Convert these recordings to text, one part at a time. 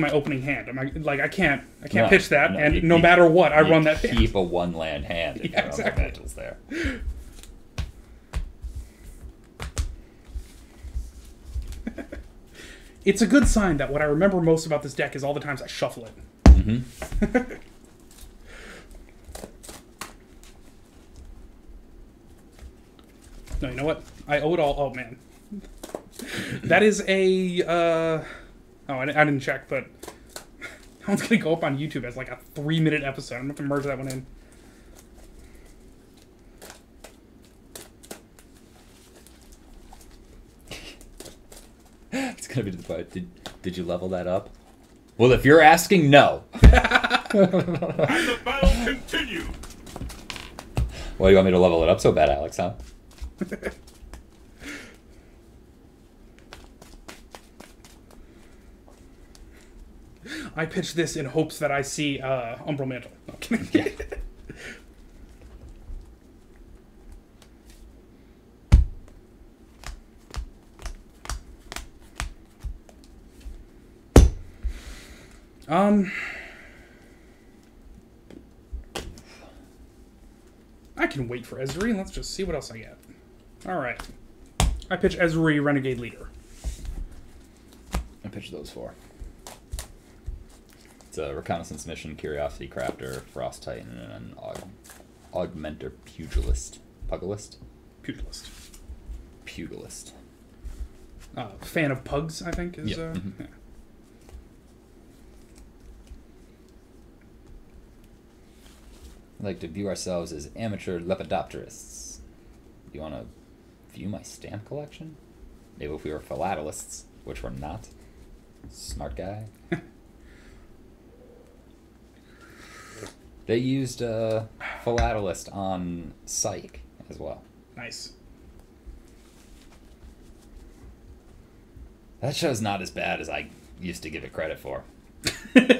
my opening hand. I'm like, like I can't, I can't No, pitch that, no, and you- no you- matter what, I run that. hand. Keep a one land hand if Yeah, exactly. there. It's a good sign that what I remember most about this deck is all the times I shuffle it. Mm-hmm. No, you know what? I owe it all. Oh man, that is a. Uh, oh, I, I didn't check, but that one's gonna go up on YouTube as like a three-minute episode. I'm gonna have to merge that one in. It's gonna be to the point. Did did you level that up? Well, if you're asking, no. The battle continues. Well, you want me to level it up so bad, Alex? Huh? I pitch this in hopes that I see uh, Umbral Mantle. No, um, I can wait for Ezri and let's just see what else I get. All right, I pitch Ezri Renegade Leader. I pitch those four. It's a reconnaissance mission, curiosity crafter, frost titan, and an aug- augmenter pugilist. Pugilist? Pugilist. Pugilist. Uh, fan of pugs, I think is. Yeah, Uh, mhm. yeah. Like to view ourselves as amateur lepidopterists. You want to view my stamp collection? Maybe if we were philatelists, which we're not. Smart guy. they used uh, a philatelist on Psych as well. Nice. That show's not as bad as I used to give it credit for.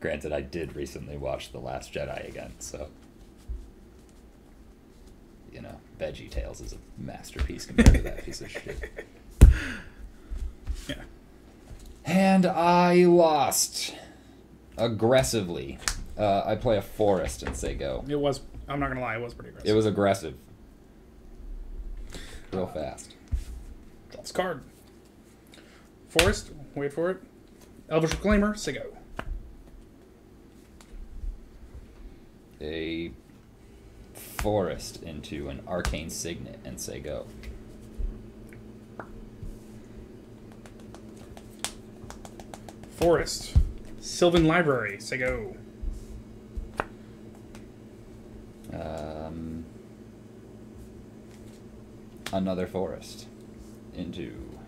Granted, I did recently watch The Last Jedi again, so. You know, Veggie Tales is a masterpiece compared to that piece of shit. Yeah. And I lost aggressively. Uh, I play a forest and say go. It was. I'm not gonna lie. It was pretty aggressive. It was aggressive. Real fast. Draw this card. Forest. Wait for it. Elvish Reclaimer. Say go. a forest into an arcane signet and say go. Forest. Sylvan Library. Say go. Um, another forest into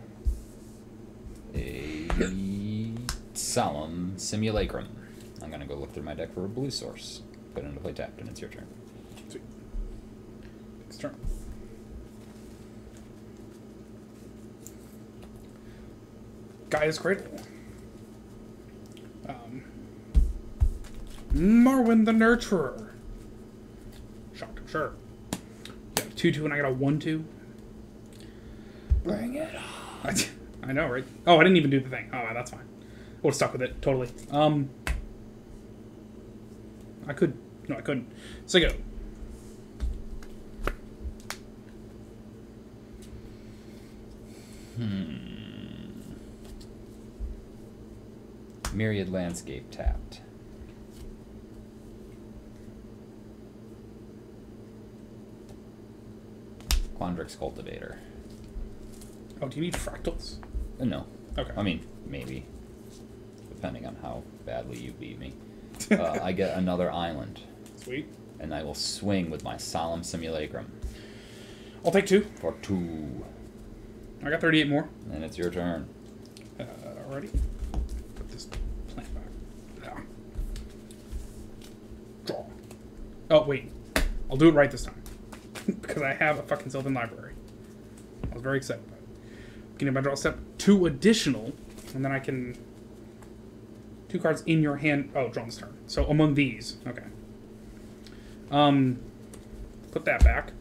a solemn simulacrum. I'm gonna go look through my deck for a blue source. Put it into play tapped, and it's your turn. Sweet. Next turn. Gaea's Cradle. Marwyn the Nurturer. Shocked, I'm sure. You got a 2 2 and I got a 1 2. Bring it on. I, I know, right? Oh, I didn't even do the thing. Oh, that's fine. Would have stuck with it, totally. Um, I could. No, I couldn't. So go. Myriad landscape tapped. Quandrix cultivator. Oh, do you need fractals? Uh, no. Okay. I mean, maybe. Depending on how badly you beat me. Uh, I get another island, Sweet. and I will swing with my solemn simulacrum I'll take two. for two. I got 38 more. And it's your turn. Uh, already. Put this plant back. Yeah. Draw. Oh, wait. I'll do it right this time. because I have a fucking Sylvan Library. I was very excited about it. Beginning of my draw step, two additional, and then I can. Two cards in your hand. Oh, this turn. So among these. Okay. Um, put that back.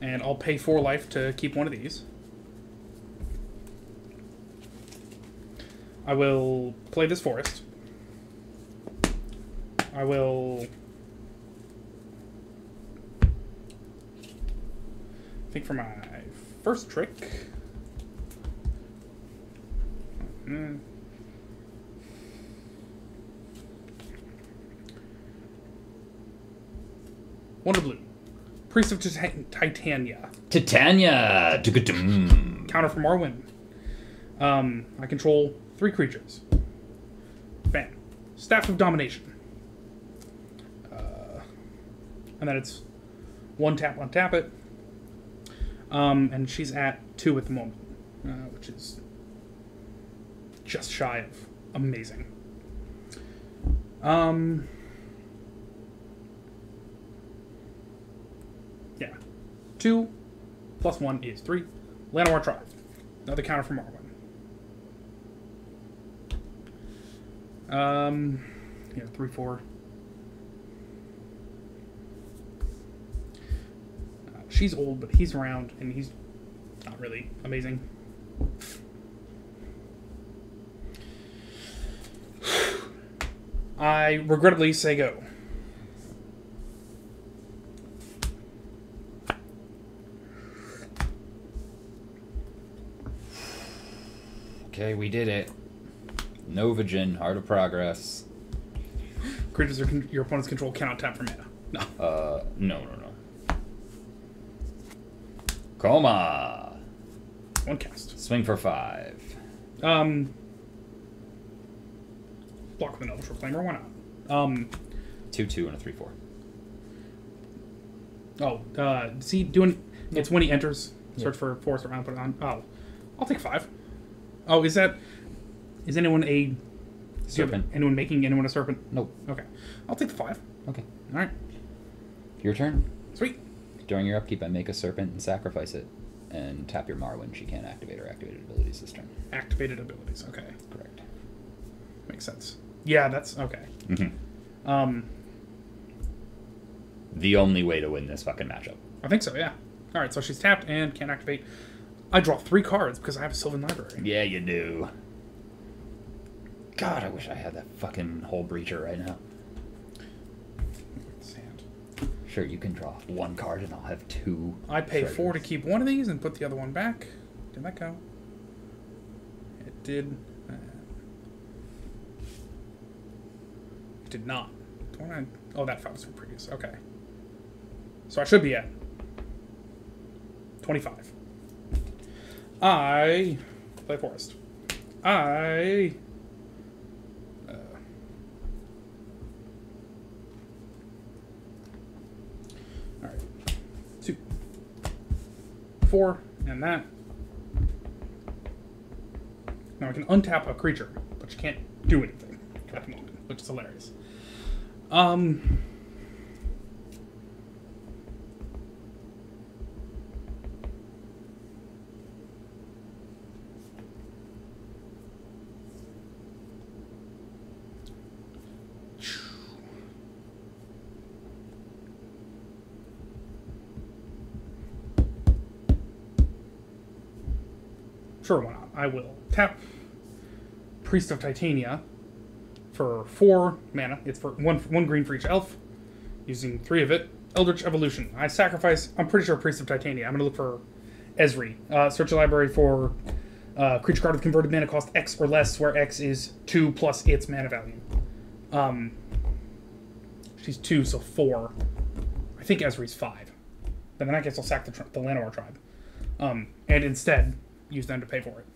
And I'll pay four life to keep one of these. I will play this forest. I will. I think for my first trick. Mm. One of blue. Priest of Tit- Titania. Titania! Counter for Marwyn. Um, I control three creatures. Bam. Staff of Domination. Uh, and then it's one tap, one tap it. Um, and she's at two at the moment, uh, which is just shy of amazing. Um, yeah. Two plus one is three. Llanowar Tribe. Another counter from Marwyn. Um, yeah, three, four. Uh, she's old, but he's around, and he's not really amazing. I regrettably say go. Okay, we did it. Novagen, Heart of Progress. Creatures your, your opponent's control cannot tap for mana. No. Uh, no, no, no. Koma! One cast. Swing for five. Um. Block with an Elvish Reclaimer, why not? Um. 2 2 and a 3 4. Oh, uh, see, doing. It's when he enters. Search for force around, put it on. Oh. I'll take five. Oh, is that. Is anyone a. do you have Serpent. Anyone making anyone a serpent? Nope. Okay. I'll take the five. Okay. Alright. Your turn. Sweet. During your upkeep, I make a serpent and sacrifice it. And tap your Marwyn. She can't activate her activated abilities this turn. Activated abilities. Okay. Correct. Makes sense. Yeah, that's. Okay. Mm-hmm. Um. The only way to win this fucking matchup. I think so, yeah. Alright, so she's tapped and can't activate. I draw three cards because I have a Sylvan Library. Yeah, you do. God, I wish I had that fucking Hullbreacher right now. Sure, you can draw one card and I'll have two. I pay four to keep one of these and put the other one back. Did that go? It did. Uh, it did not. I- oh, that five was from previous. Okay. So I should be at 25. I play Forest. I. Uh, all right. Two. Four, and that. Now I can untap a creature, but you can't do anything at the moment, which is hilarious. Um. Sure, why not? I will tap Priest of Titania for four mana. It's for one one green for each elf, using three of it. Eldritch Evolution. I sacrifice. I'm pretty sure Priest of Titania. I'm gonna look for Esri. Uh, search a library for uh, creature card with converted mana cost X or less, where X is two plus its mana value. Um, she's two, so four. I think Esri's five. Then in that case, I'll sack the, the Llanowar tribe, um, and instead use them to pay for it.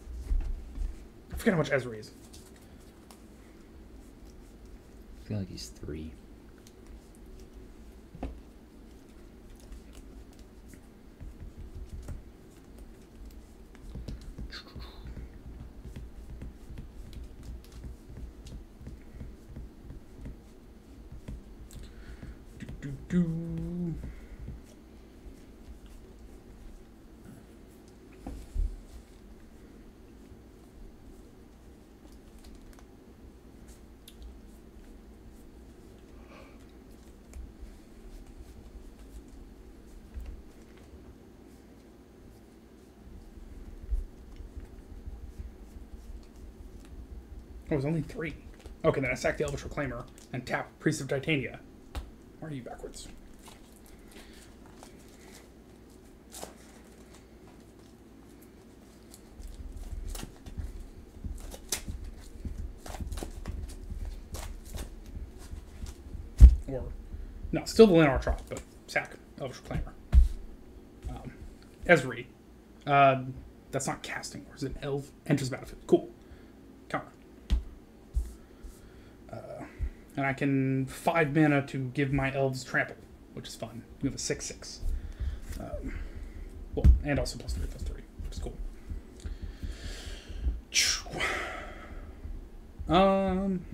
I forget how much Esri is. I feel like he's three. Oh, it was only three. Okay, then I sack the Elvish Reclaimer and tap Priest of Titania. Why are you backwards? Or, no, still the Llanowar Tribe, but sack Elvish Reclaimer. Um. Uh, that's not casting, or is it Elf? Enters battlefield. Cool. Uh, and I can five mana to give my elves trample, which is fun. You have a six six. Um, well, and also plus three plus three, which is cool. Um.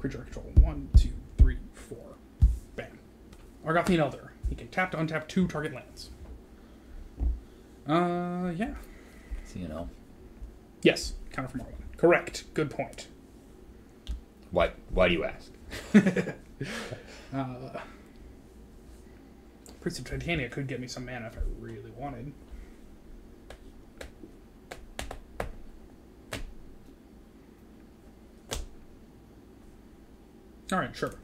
Creature control. One, two, three, four. Bam. Argothian Elder. He can tap to untap two target lands. Uh, yeah. So, you know, Yes, counter from Marwyn. Correct. Good point. why, why do you ask? Uh, Priest of Titania could get me some mana if I really wanted. Alright, sure.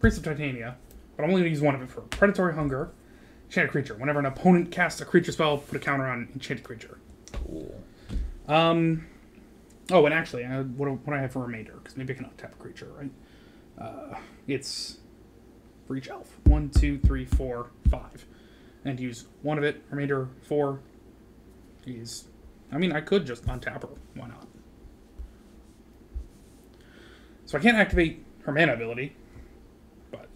Priest of Titania, but I'm only going to use one of it for Predatory Hunger, Enchanted Creature. Whenever an opponent casts a creature spell, put a counter on Enchanted Creature. Cool. Um. Oh, and actually, uh, what, do- what do I have for remainder? Because maybe I can untap a creature, right? Uh, it's each Elf. One, two, three, four, five. And use one of it. Remainder four is. I mean, I could just untap her. Why not? So I can't activate her mana ability, but.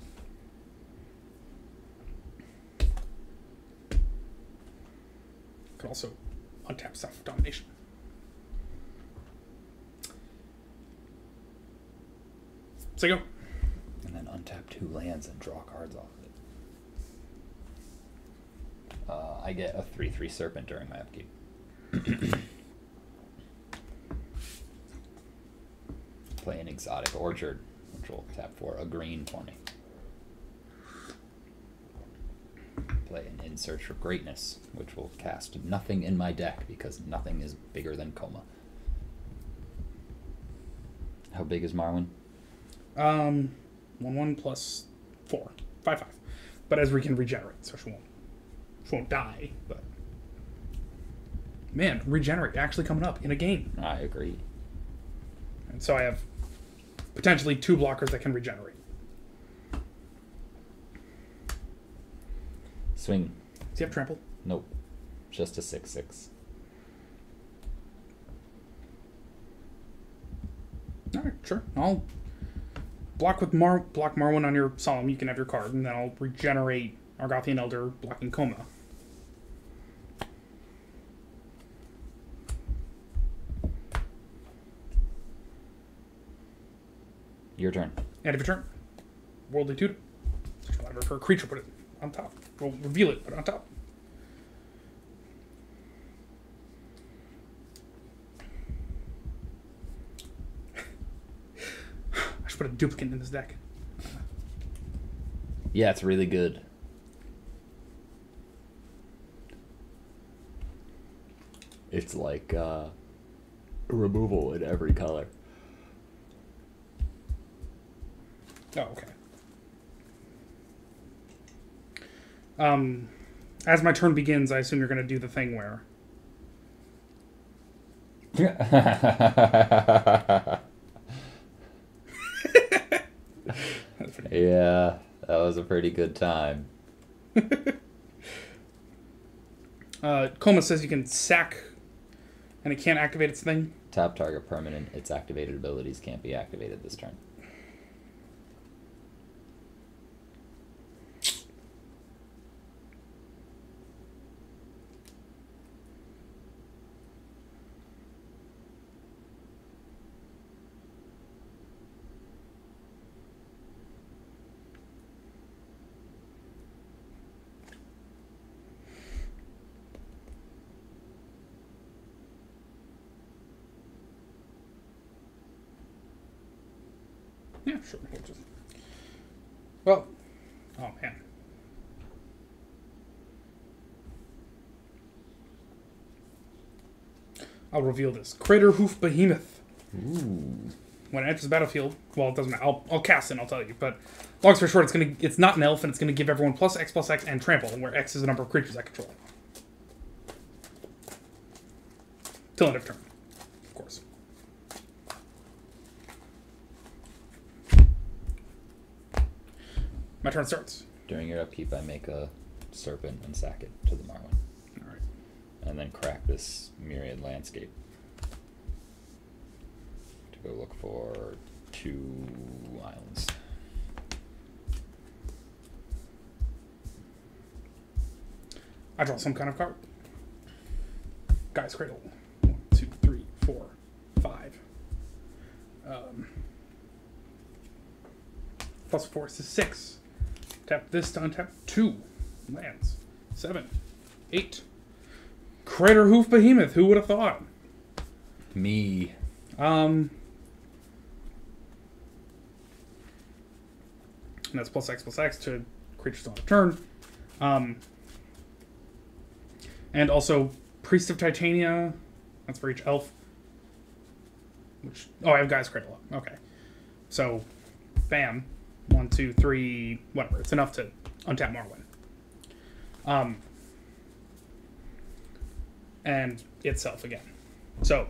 Could also untap Staff of Domination. So go. And then untap two lands and draw cards off of it. Uh, I get a 3 3 Serpent during my upkeep. Play an Exotic Orchard, which will tap for a green for me. Play an In Search for Greatness, which will cast nothing in my deck because nothing is bigger than Koma. How big is Marwyn? Um, one one plus four, five five. But Esri can regenerate, so she won't she won't die. But man, regenerate actually coming up in a game, I agree. and so I have potentially two blockers that can regenerate. Swing. Does he have trample? Nope. Just a 6 6. All right, sure. I'll block with Mar block Marwyn on your Solemn. You can have your card, and then I'll regenerate Argothian Elder blocking Koma. Your turn. End of your turn. Worldly tutor. Whatever for a creature, put it on top. Well, reveal it, put on top. I should put a duplicate in this deck. Yeah, it's really good. It's like uh, removal in every color. Oh, okay. Um, as my turn begins, I assume you're going to do the thing where yeah, that was a pretty good time. uh, Koma says you can sack, and it can't activate its thing. Tap target permanent. Its activated abilities can't be activated this turn. Yeah, sure. We'll just... Well, oh man. I'll reveal this. Craterhoof Behemoth. Ooh. When it enters the battlefield, well, it doesn't matter. I'll, I'll cast it. I'll tell you. But long story short, it's gonna it's not an elf, and it's gonna give everyone plus X plus X and trample, where X is the number of creatures I control. Till end of turn. My turn starts. During your upkeep, I make a serpent and sack it to the Marwyn, All right. and then crack this myriad landscape to go look for two islands. I draw some kind of card. Gaea's Cradle. One, two, three, four, five. Um, plus four is six. Tap this to untap two lands. Seven, eight. Craterhoof Behemoth. Who would have thought? Me. Um, and that's plus X plus X to creatures on a turn. Um, and also Priest of Titania. That's for each elf. Which oh, I have Gaea's Cradle up. Okay, so bam, one, two, three, whatever. It's enough to untap Marwyn. Um, and itself again. So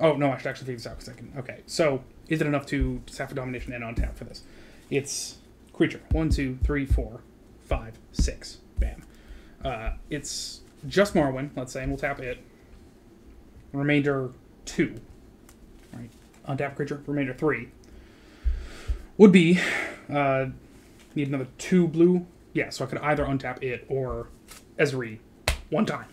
Oh no, I should actually figure this out because I can. Okay, so is it enough to Staff of Domination and untap for this? It's creature one, two, three, four, five, six. Bam. Uh, it's just Marwyn, let's say, and we'll tap it. Remainder two. Right, untap creature. Remainder three would be uh, need another two blue. Yeah, so I could either untap it or Ezri one time.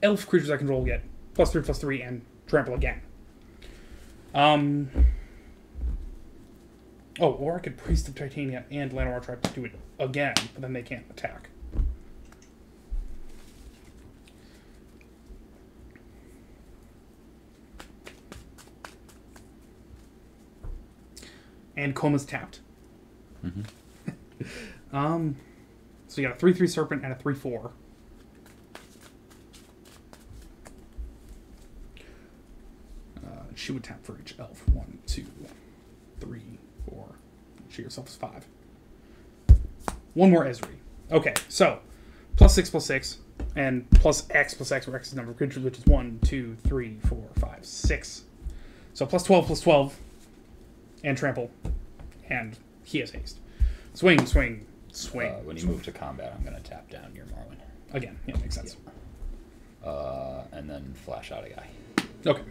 Elf creatures I control get plus three, plus three, and trample again. Um. Oh, or I could Priest of Titania and Llanowar Tribe to do it again, but then they can't attack. And Koma's tapped. um, so you got a 3 3 Serpent and a 3 4. Uh, she would tap for each elf. One, two, three, four. She herself is five. One more Esri. Okay, so plus six plus six, and plus X plus X, where X is the number of creatures, which is one, two, three, four, five, six. So plus twelve plus twelve, and trample, and he has haste. Swing, swing, swing. Uh, when you move to combat, I'm gonna tap down your Marwyn. Again, yeah, makes sense. uh, and then flash out a guy. Okay.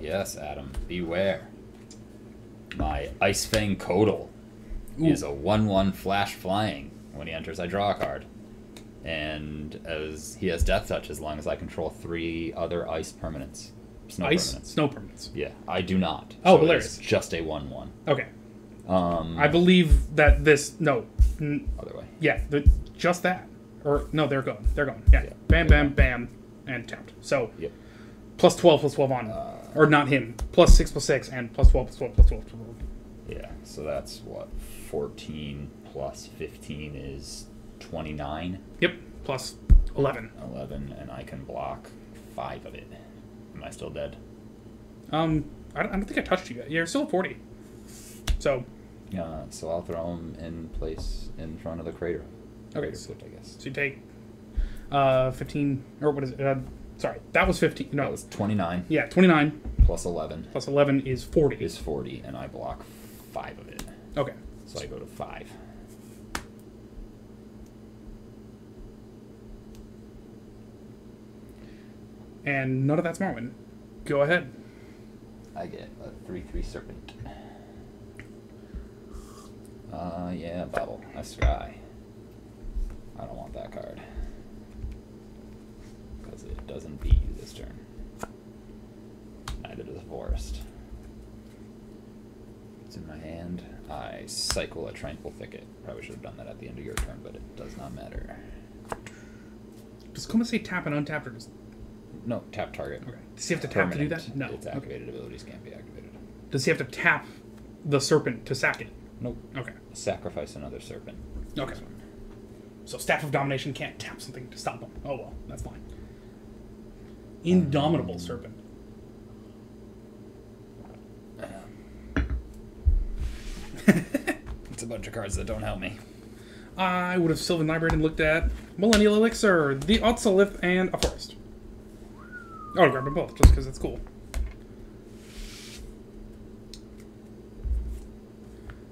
Yes, Adam. Beware. My Ice-Fang Coatl is a 1 1 flash flying. When he enters, I draw a card. And as he has Death Touch as long as I control three other ice permanents. Snow Ice, permanents. snow permanents. Yeah, I do not. Oh, So hilarious. just a 1 1. Okay. Um, I believe that this no, n- other way. yeah, the, just that, or no, they're gone. they're gone. yeah, Yeah. bam, bam, bam, and tapped. So Yep. plus twelve, plus twelve on, Uh, or not him, plus six, plus six, and plus twelve, plus twelve, plus twelve. Plus 12. Yeah, so that's what? 14 plus 15 is 29. Yep, plus eleven. 11, and I can block 5 of it. Am I still dead? Um, I don't, I don't think I touched you yet. You're still at forty. So Uh, so I'll throw him in place in front of the crater. Okay, Crater so- I guess. so you take uh fifteen or what is it? Uh, sorry, that was fifteen. No, That was 29 yeah, twenty nine plus 11 plus eleven is forty. is 40, and I block 5 of it. okay. So I go to 5. And none of that's Marwyn. Go ahead. I get a 3 3 serpent. Uh, yeah, bubble. I scry. I don't want that card. Because it doesn't beat you this turn. Neither does Forest. It's in my hand. I cycle a Tranquil Thicket. Probably should have done that at the end of your turn, but it does not matter. Does Koma say tap and untap or just No, tap target. okay? Does he have to tap to do that? No. Its Okay. activated abilities can't be activated. Does he have to tap the serpent to sack it? Nope. Okay. Sacrifice another serpent. Okay. So Staff of Domination can't tap something to stop him. Oh well, that's fine. Indomitable um, Serpent. It's a bunch of cards that don't help me. I would have Sylvan Library and looked at Millennial Elixir, the Ozolith, and a Forest. I would grab them both just because it's cool.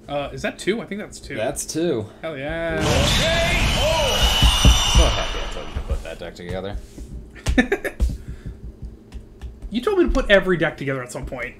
Uh, is that two? I think that's two. That's two. Hell yeah. So happy I told you to put that deck together. you told me to put every deck together at some point.